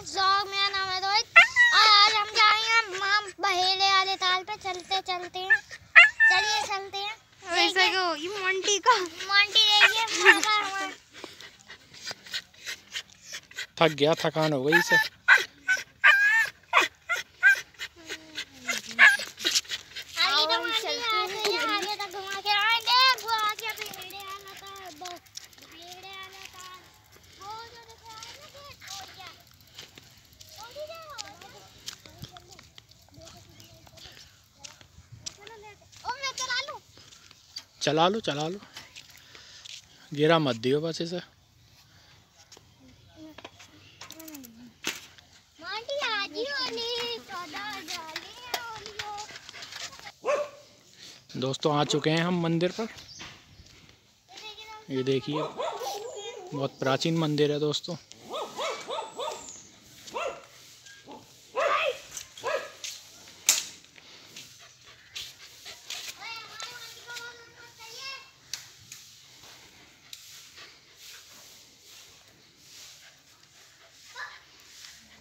Jog मेरा नाम है रोहित। और आज हम जाएँगे माम बहेले वाले ताल पे चलते चलते हैं। चलिए चलते हैं। वैसे को ये मोंटी का। मोंटी देखिए थक गया थकान हो गई इसे आगे तो मोंटी आगे आगे तक घुमा के आएँगे वो आगे बहेड़े वाला ताल वो बहेड़े वाला ताल वो जो दिख रहा है ना गेट और क्या और भी ओ मैं चला लूँ चला लो चला लो। गिरा मत दियो बस इसे। दोस्तों आ चुके हैं हम मंदिर पर। ये देखिए बहुत प्राचीन मंदिर है दोस्तों।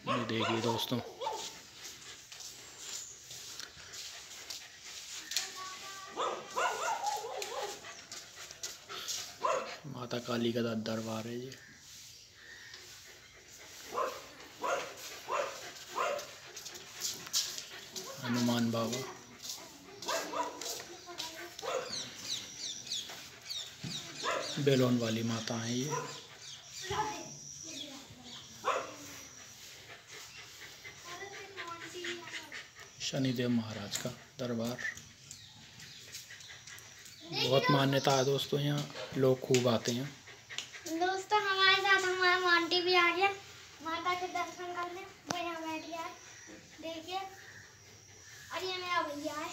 ये देखिए दोस्तों। माता काली का दरबार है ये। हनुमान बाबा। बेलोन वाली माता है ये। शनिदेव महाराज का दरबार। बहुत मान्यता है दोस्तों यहाँ लोग खूब आते हैं। दोस्तों हमारे साथ हमारा मोंटी भी आ गया। माता के दर्शन करने वो यहाँ बैठ गया है। देखिए और ये मेरा भैया है।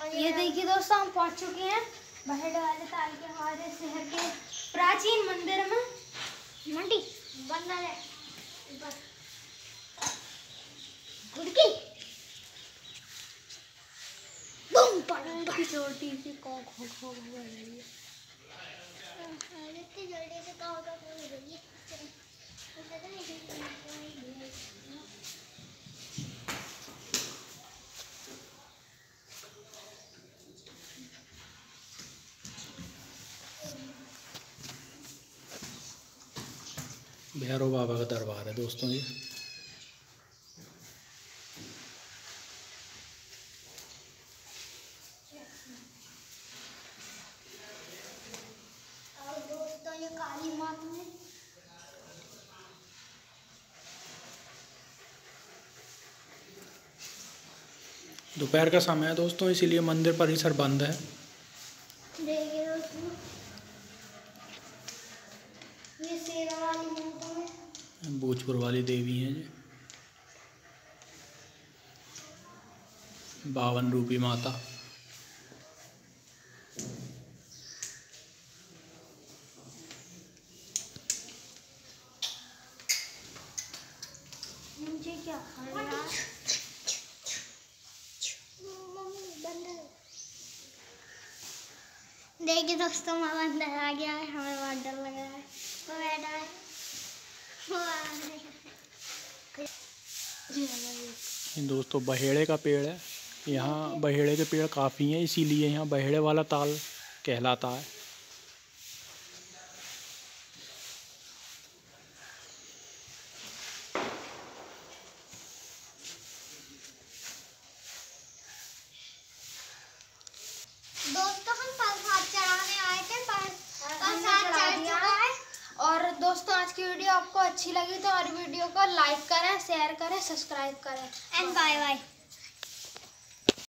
और ये देखिए दोस्तों हम पहुँच चुके हैं बहेड़ वाले ताल के हमारे शहर के प्राचीन मंदिर में। मोंटी बंदर है। छोटी सी कौ खो खो खो कर रही है? इतनी जल्दी से कहो तो कोई रही तो भैरव बाबा का दरबार है दोस्तों ये और दोस्तों ये काली माता है दोपहर का समय है दोस्तों इसीलिए मंदिर परिसर बंद है। भोजपुर वाली देवी हैं जी। बावन रूपी माता। मुझे क्या खा रहा है मम्मी बंदर देखिए दोस्तों मैं बंदर आ गया है हमें बहुत डर लग रहा है। वो बैठा है। वो दोस्तों बहेड़े का पेड़ है। यहाँ बहेड़े के पेड़ काफ़ी हैं इसीलिए यहाँ बहेड़े वाला ताल कहलाता है। दोस्तों हम प्रसाद चढ़ाने आए थे पर- प्रसाद चढ़ चुका है और दोस्तों, आज की वीडियो आपको अच्छी लगी तो और वीडियो को लाइक करें शेयर करें सब्सक्राइब करें। And bye bye